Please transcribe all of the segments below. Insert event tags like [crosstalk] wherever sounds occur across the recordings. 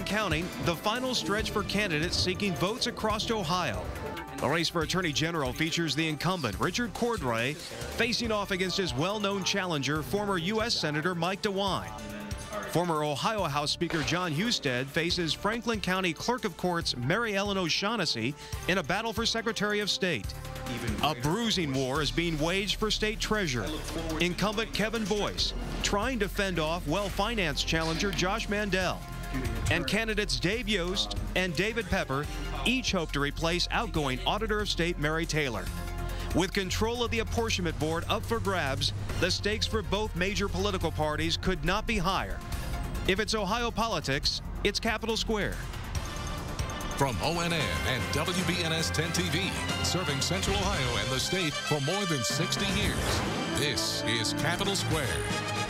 counting, the final stretch for candidates seeking votes across Ohio. The race for Attorney General features the incumbent, Richard Cordray, facing off against his well-known challenger, former U.S. Senator Mike DeWine. Former Ohio House Speaker Jon Husted faces Franklin County Clerk of Courts Maryellen O'Shaughnessy in a battle for Secretary of State. A bruising war is being waged for state treasurer. Incumbent Kevin Boyce trying to fend off well-financed challenger Josh Mandel. And candidates Dave Yost and David Pepper each hope to replace outgoing Auditor of State Mary Taylor. With control of the apportionment board up for grabs, the stakes for both major political parties could not be higher. If it's Ohio politics, it's Capitol Square. From ONN and WBNS 10 TV, serving Central Ohio and the state for more than 60 years, this is Capitol Square.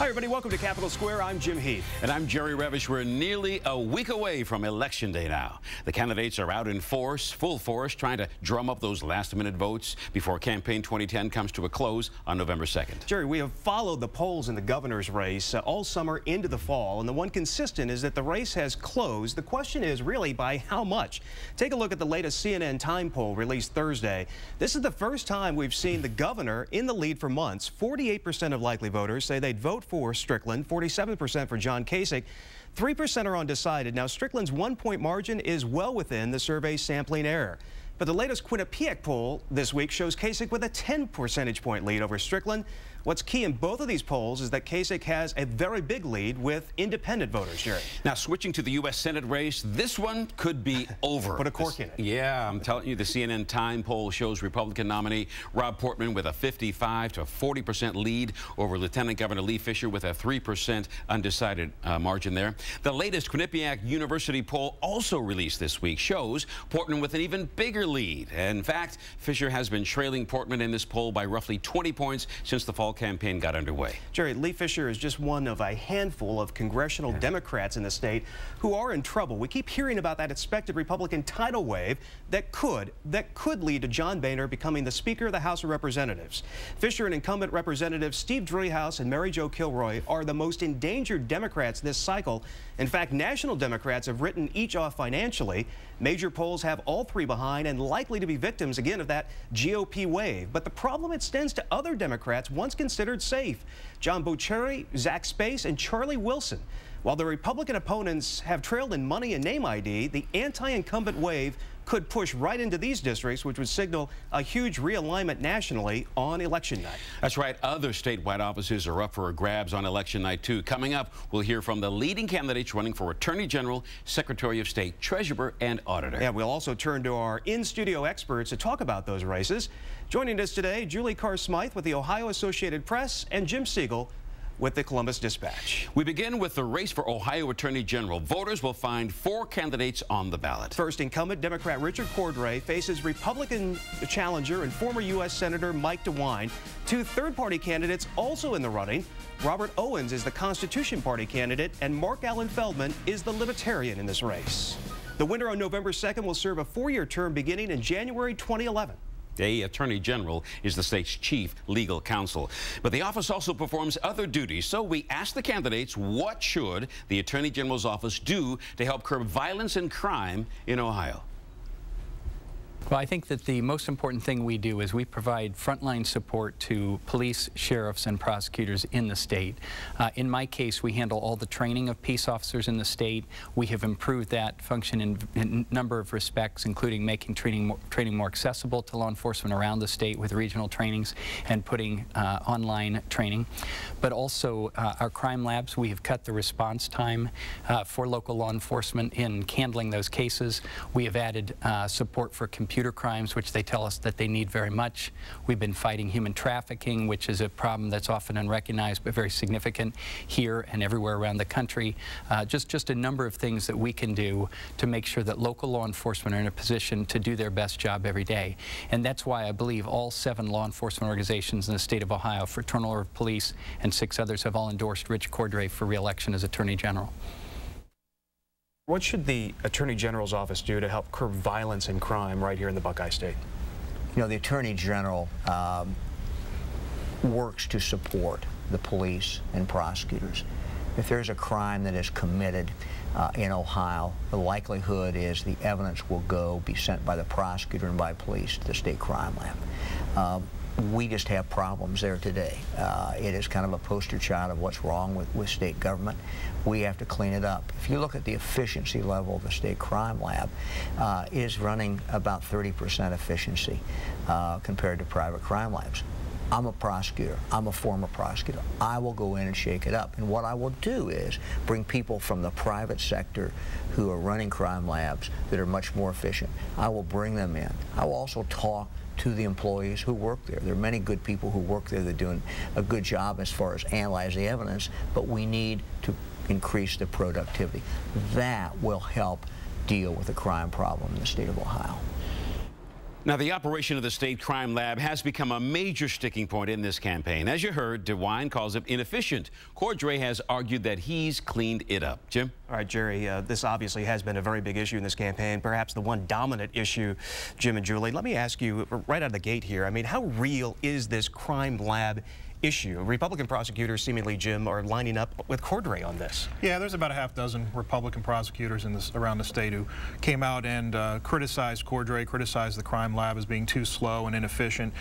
Hi, everybody. Welcome to Capitol Square. I'm Jim Heath. And I'm Jerry Revish. We're nearly a week away from Election Day now. The candidates are out in force, full force, trying to drum up those last-minute votes before Campaign 2010 comes to a close on November 2nd. Jerry, we have followed the polls in the governor's race uh, all summer into the fall, and the one consistent is that the race has closed. The question is really by how much? Take a look at the latest CNN time poll released Thursday. This is the first time we've seen the governor in the lead for months. 48% of likely voters say they'd vote for Strickland, 47% for John Kasich. 3% are undecided. Now, Strickland's one-point margin is well within the survey's sampling error. But the latest Quinnipiac poll this week shows Kasich with a 10 percentage point lead over Strickland. What's key in both of these polls is that Kasich has a very big lead with independent voters, Jerry. Now, switching to the U.S. Senate race, this one could be [laughs] over. Put a cork this, in it. Yeah, I'm telling you, the CNN Time poll shows Republican nominee Rob Portman with a 55 to 40 percent lead over Lieutenant Governor Lee Fisher with a 3 percent undecided uh, margin there. The latest Quinnipiac University poll also released this week shows Portman with an even bigger lead. In fact, Fisher has been trailing Portman in this poll by roughly 20 points since the fall campaign got underway. Jerry, Lee Fisher is just one of a handful of congressional Democrats in the state who are in trouble. We keep hearing about that expected Republican tidal wave that could, that could lead to John Boehner becoming the Speaker of the House of Representatives. Fisher and incumbent Representatives Steve Driehaus and Mary Jo Kilroy are the most endangered Democrats this cycle. In fact, national Democrats have written each off financially. Major polls have all three behind and likely to be victims again of that GOP wave. But the problem extends to other Democrats once considered safe. John Boccieri, Zach Space, and Charlie Wilson. While the Republican opponents have trailed in money and name ID, the anti-incumbent wave could push right into these districts, which would signal a huge realignment nationally on election night. That's right. Other statewide offices are up for grabs on election night, too. Coming up, we'll hear from the leading candidates running for Attorney General, Secretary of State, Treasurer, and Auditor. Yeah, we'll also turn to our in-studio experts to talk about those races. Joining us today, Julie Carr Smyth with the Ohio Associated Press and Jim Siegel with the Columbus Dispatch. We begin with the race for Ohio Attorney General. Voters will find four candidates on the ballot. First, incumbent Democrat Richard Cordray faces Republican challenger and former U.S. Senator Mike DeWine. Two third-party candidates also in the running. Robert Owens is the Constitution Party candidate, and Mark Allen Feldman is the Libertarian in this race. The winner on November 2nd will serve a four-year term beginning in January 2011. The Attorney General is the state's chief legal counsel. But the office also performs other duties. So we asked the candidates what should the Attorney General's office do to help curb violence and crime in Ohio. Well, I think that the most important thing we do is we provide frontline support to police, sheriffs, and prosecutors in the state. Uh, in my case, we handle all the training of peace officers in the state. We have improved that function in, a number of respects, including making training more, training more accessible to law enforcement around the state with regional trainings and putting uh, online training. But also uh, our crime labs, we have cut the response time uh, for local law enforcement in handling those cases. We have added uh, support for computer crimes, which they tell us that they need very much. We've been fighting human trafficking, which is a problem that's often unrecognized but very significant here and everywhere around the country. Uh, just, just a number of things that we can do to make sure that local law enforcement are in a position to do their best job every day. And that's why I believe all seven law enforcement organizations in the state of Ohio, Fraternal Order of Police and six others have all endorsed Rich Cordray for re-election as Attorney General. What should the Attorney General's office do to help curb violence and crime right here in the Buckeye State? You know, the Attorney General um, works to support the police and prosecutors. if there's a crime that is committed uh, in Ohio, the likelihood is the evidence will go, be sent by the prosecutor and by police to the state crime lab. Uh, we just have problems there today. Uh, it is kind of a poster child of what's wrong with, with state government. We have to clean it up. If you look at the efficiency level of the state crime lab, uh, is running about 30% efficiency uh, compared to private crime labs. I'm a prosecutor. I'm a former prosecutor. I will go in and shake it up. And what I will do is bring people from the private sector who are running crime labs that are much more efficient. I will bring them in. I will also talk to the employees who work there. There are many good people who work there that are doing a good job as far as analyzing the evidence, but we need to increase the productivity. That will help deal with the crime problem in the state of Ohio. Now, the operation of the state crime lab has become a major sticking point in this campaign. As you heard, DeWine calls it inefficient. Cordray has argued that he's cleaned it up. Jim? All right, Jerry, uh, this obviously has been a very big issue in this campaign, perhaps the one dominant issue, Jim and Julie. Let me ask you right out of the gate here, I mean, how real is this crime lab issue. Republican prosecutors, seemingly, Jim, are lining up with Cordray on this. Yeah, there's about a half dozen Republican prosecutors in this, around the state who came out and uh, criticized Cordray, criticized the crime lab as being too slow and inefficient.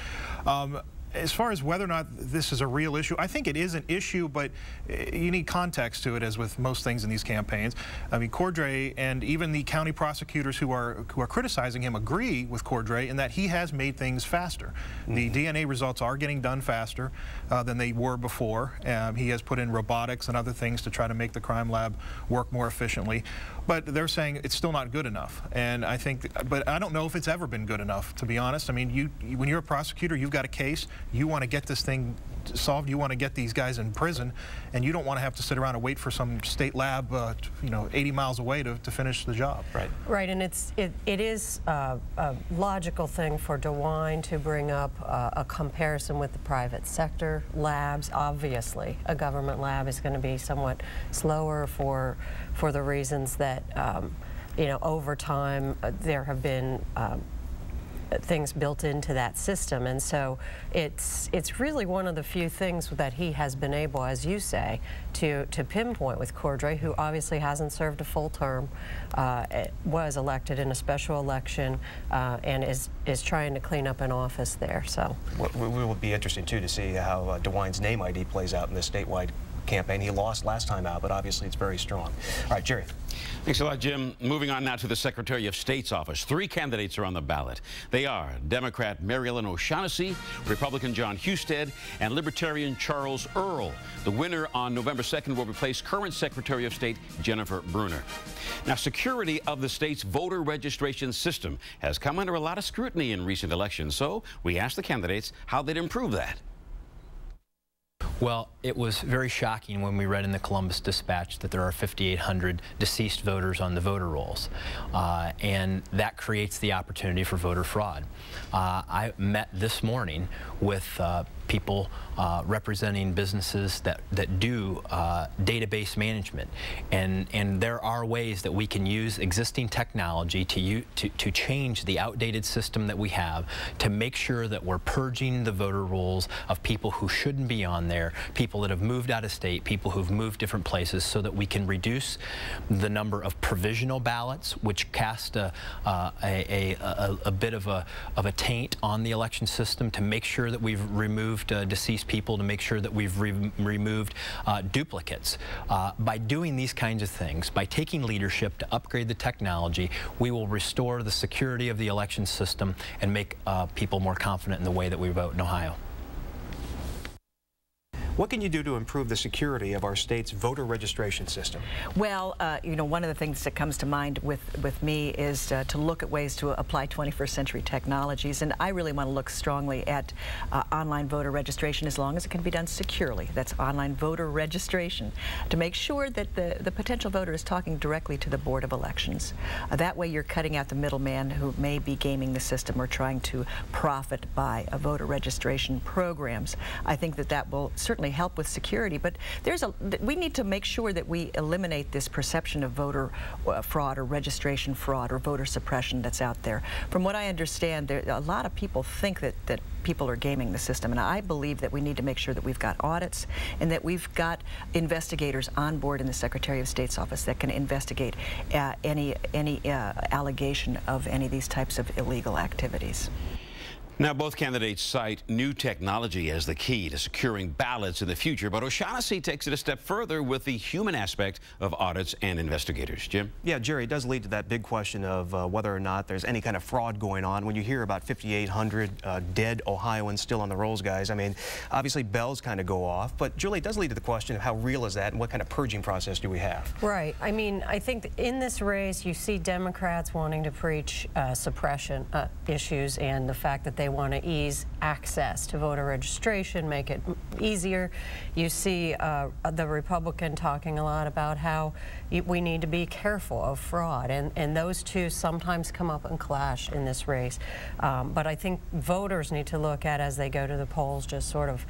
Um, as far as whether or not this is a real issue, I think it is an issue, but eh, you need context to it, as with most things in these campaigns. I mean, Cordray and even the county prosecutors who are who are criticizing him agree with Cordray in that he has made things faster. Mm. The mm-hmm. DNA results are getting done faster uh, than they were before. Um, he has put in robotics and other things to try to make the crime lab work more efficiently. But they're saying it's still not good enough, and I think, but I don't know if it's ever been good enough, to be honest. I mean, you when you're a prosecutor, you've got a case you want to get this thing solved. You want to get these guys in prison, and you don't want to have to sit around and wait for some state lab, uh, you know, 80 miles away to, to finish the job. Right. Right, and it's it, it is uh, a logical thing for DeWine to bring up uh, a comparison with the private sector labs. Obviously, a government lab is going to be somewhat slower for for the reasons that. Um, you know, over time, uh, there have been um, things built into that system. And so it's it's really one of the few things that he has been able, as you say, to, to pinpoint with Cordray, who obviously hasn't served a full term, uh, was elected in a special election, uh, and is, is trying to clean up an office there. So well, we will be interesting, too, to see how uh, DeWine's name ID plays out in this statewide campaign. He lost last time out, but obviously it's very strong. All right, Jerry. Thanks a lot, Jim. Moving on now to the Secretary of State's office. Three candidates are on the ballot. They are Democrat Maryellen O'Shaughnessy, Republican Jon Husted, and Libertarian Charles Earl. The winner on November 2nd will replace current Secretary of State Jennifer Brunner. Now, security of the state's voter registration system has come under a lot of scrutiny in recent elections, so we asked the candidates how they'd improve that. Well, it was very shocking when we read in the Columbus Dispatch that there are 5,800 deceased voters on the voter rolls. Uh, and that creates the opportunity for voter fraud. Uh, I met this morning with uh, people uh, representing businesses that, that do uh, database management. And, and there are ways that we can use existing technology to, to, to change the outdated system that we have to make sure that we're purging the voter rolls of people who shouldn't be on there, people that have moved out of state, people who've moved different places so that we can reduce the number of provisional ballots, which cast a, uh, a, a, a, bit of a, of a taint on the election system to make sure that we've removed removed uh, deceased people, to make sure that we've re removed uh, duplicates. Uh, by doing these kinds of things, by taking leadership to upgrade the technology, we will restore the security of the election system and make uh, people more confident in the way that we vote in Ohio. What can you do to improve the security of our state's voter registration system? Well, uh, you know, one of the things that comes to mind with, with me is uh, to look at ways to apply 21st century technologies. And I really want to look strongly at uh, online voter registration as long as it can be done securely. That's online voter registration to make sure that the, the potential voter is talking directly to the Board of Elections. Uh, that way you're cutting out the middleman who may be gaming the system or trying to profit by voter registration programs. I think that that will certainly help with security, but there's a we need to make sure that we eliminate this perception of voter uh, fraud or registration fraud or voter suppression that's out there. From what I understand, there, a lot of people think that that people are gaming the system, and I believe that we need to make sure that we've got audits and that we've got investigators on board in the Secretary of State's office that can investigate uh, any any uh, allegation of any of these types of illegal activities. Now, both candidates cite new technology as the key to securing ballots in the future, but O'Shaughnessy takes it a step further with the human aspect of audits and investigators. Jim? Yeah, Jerry, it does lead to that big question of uh, whether or not there's any kind of fraud going on. When you hear about 5,800 uh, dead Ohioans still on the rolls, guys, I mean, obviously bells kind of go off, but Julie, it does lead to the question of how real is that and what kind of purging process do we have? Right. I mean, I think in this race, you see Democrats wanting to preach uh, suppression uh, issues and the fact that they they want to ease access to voter registration, make it easier. You see uh, the Republican talking a lot about how we need to be careful of fraud, and, and those two sometimes come up and clash in this race. Um, but I think voters need to look at as they go to the polls just sort of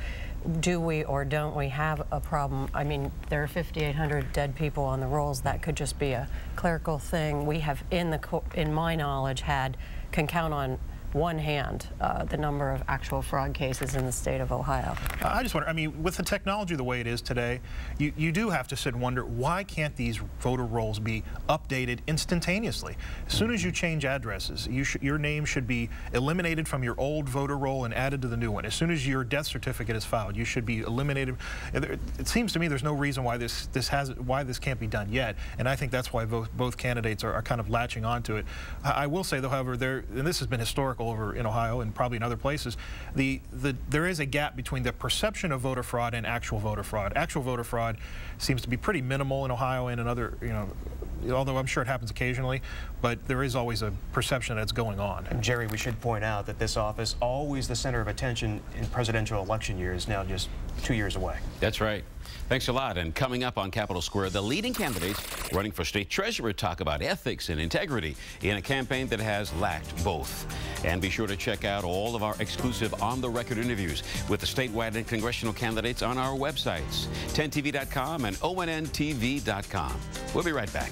do we or don't we have a problem? I mean, there are 5,800 dead people on the rolls. That could just be a clerical thing. We have, in the in my knowledge, had can count on one hand uh, the number of actual fraud cases in the state of Ohio. I just wonder, I mean, with the technology the way it is today, you, you do have to sit and wonder, why can't these voter rolls be updated instantaneously? As soon as you change addresses, you your name should be eliminated from your old voter roll and added to the new one. As soon as your death certificate is filed, you should be eliminated. It seems to me there's no reason why this this has why this can't be done yet, and I think that's why both, both candidates are, are kind of latching onto it. I, I will say, though, however, there and this has been historical over in Ohio and probably in other places, the, the, there is a gap between the perception of voter fraud and actual voter fraud. Actual voter fraud seems to be pretty minimal in Ohio and in other, you know, although I'm sure it happens occasionally, but there is always a perception that it's going on. And Jerry, we should point out that this office, always the center of attention in presidential election years, now just two years away. That's right. Thanks a lot. And coming up on Capitol Square, the leading candidates running for state treasurer talk about ethics and integrity in a campaign that has lacked both. And be sure to check out all of our exclusive on-the-record interviews with the statewide and congressional candidates on our websites, 10tv.com and onntv.com. We'll be right back.